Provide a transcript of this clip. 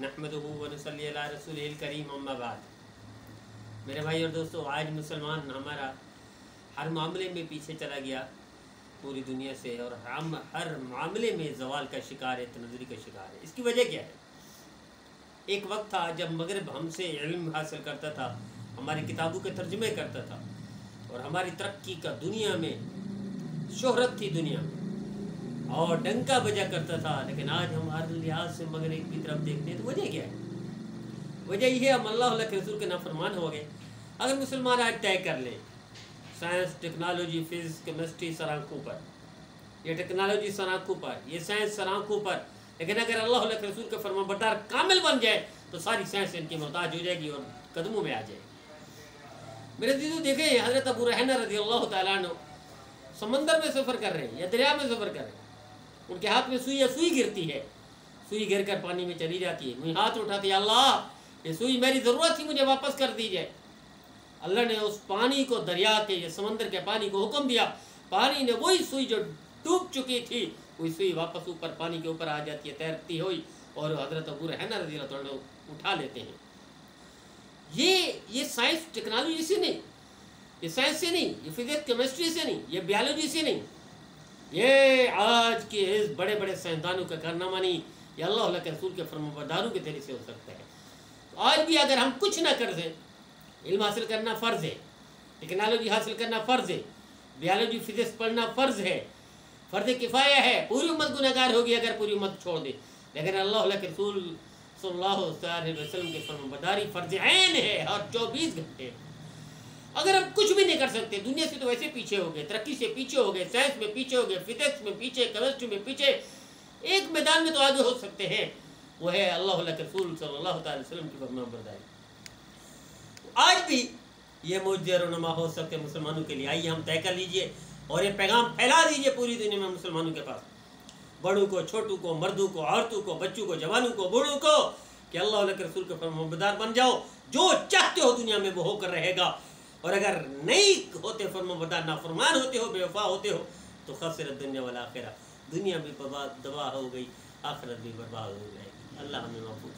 नहमदनसली रसूल करीम अम्माबाद मेरे भाई और दोस्तों, आज मुसलमान हमारा हर मामले में पीछे चला गया पूरी दुनिया से और हम हर मामले में जवाल का शिकार है, तनजरी का शिकार है। इसकी वजह क्या है? एक वक्त था जब मगरब हमसे इल्म हासिल करता था, हमारी किताबों के तर्जमे करता था और हमारी तरक्की का दुनिया में शोहरत थी दुनिया में। और डंका बजा करता था, लेकिन आज हम हर लिहाज से मगरब की तरफ़ देखते हैं तो वजह क्या है? वजह यह है, हम अल्लाह के रसूल के नाफरमान हो गए। अगर मुसलमान आज तय कर लें साइंस टेक्नोलॉजी फिजिक्स केमिस्ट्री सराखों पर, ये टेक्नोलॉजी सराखों पर, ये साइंस सराखों पर, लेकिन अगर अल्लाह के रसूल का फरमा बटार कामिल बन जाए तो सारी साइंस इनकी मोहताज हो जाएगी और कदमों में आ जाएगी। मेरे दीदू देखे, हज़रत अबू रहना रज़ी अल्लाह तु समंदर में सफ़र कर रहे हैं, या दरिया में सफ़र कर रहे हैं। उनके हाथ में सुई या सुई गिरती है। सुई गिर कर पानी में चली जाती है। मुझे हाथ उठाती, अल्लाह, ये सुई मेरी ज़रूरत थी, मुझे वापस कर दीजिए। अल्लाह ने उस पानी को, दरिया के, या समंदर के पानी को हुक्म दिया। पानी ने वही सुई जो डूब चुकी थी, वही सुई वापस ऊपर, पानी के ऊपर आ जाती है, तैरती हुई। और हज़रत अबू रहना रज़ी उठा लेते हैं। ये ये साइंस टेक्नोलॉजी से नहीं, ये साइंस से नहीं, ये फिजिक्स केमिस्ट्री से नहीं, ये बायोलॉजी से नहीं, ये आज के इस बड़े बड़े साइंसदानों का कारनामा नहीं, ये अल्लाह के रसूल के फरमाबरदारों के तरीके से हो सकता है। तो आज भी अगर हम कुछ ना कर दें, इल्म हासिल करना फ़र्ज़ है, टेक्नोलॉजी हासिल करना फ़र्ज़ है, बायोलॉजी, फिजिक्स पढ़ना फ़र्ज़ है, फ़र्ज़ किफ़ाया है, पूरी उम्मत गुनागार होगी अगर पूरी उम्मत छोड़ दे। लेकिन अल्लाह के रसूल सल्लल्लाहु अलैहि वसल्लम के फरमाबरदारी फ़र्ज़ ऐन है और चौबीस घंटे। अगर हम कुछ भी नहीं कर सकते, दुनिया से तो वैसे पीछे हो गए, तरक्की से पीछे हो गए साइंस में पीछे हो गए फिजिक्स में पीछे केमिस्ट्री में पीछे, एक मैदान में तो आगे हो सकते हैं। वो है अल्लाह के रसूल सल्लल्लाहु अलैहि वसल्लम की फरमाबरदारी आज भी ये मुझे रोनमा हो सकते मुसलमानों के लिए। आइए हम तय कर लीजिए और ये पैगाम फैला दीजिए पूरी दुनिया में मुसलमानों के पास। बड़ों को, छोटू को, मर्दों को, औरतों को, बच्चों को, जवानों को, बूढ़ों को, कि अल्लाह के रसूल के फरमाबरदार बन जाओ। जो चाहते हो दुनिया में वो होकर रहेगा। और अगर नहीं होते फरमाबरदार नाफरमान होते हो, बेवफा होते हो तो खसरत दुनिया वाला आखिरा दुनिया भी दबा हो गई, आखिरत भी बर्बाद हो जाएगी। अल्लाह हमें महफूज